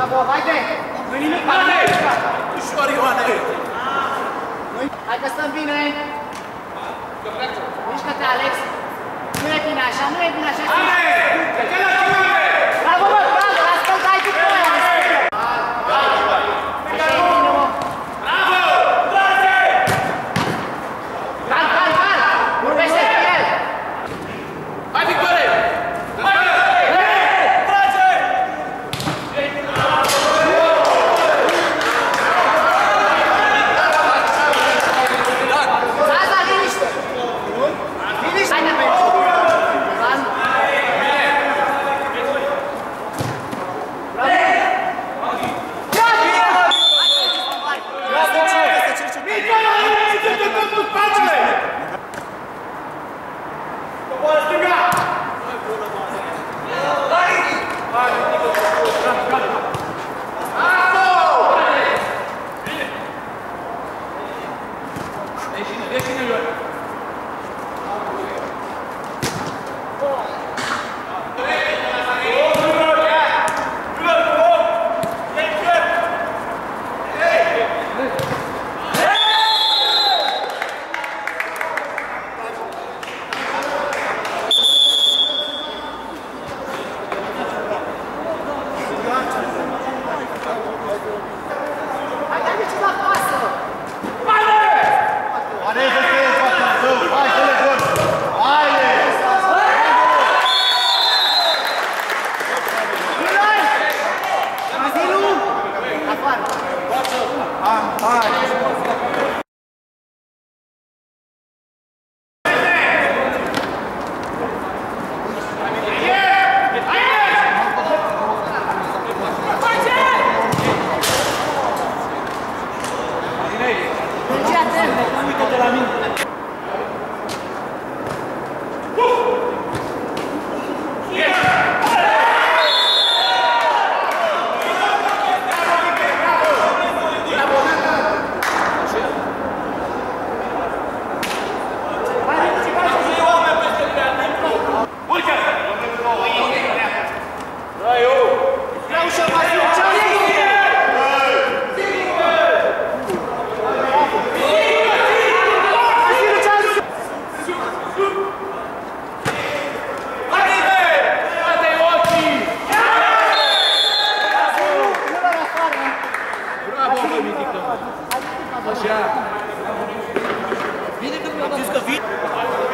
Bravo, haide! Nu-i nimic, haide! Ușor, Ioane! Hai că stăm bine! Mișcă-te, Alex! Nu e bine așa, nu e bine așa! Bravo, Hai, Fii atent! Vreau Așa!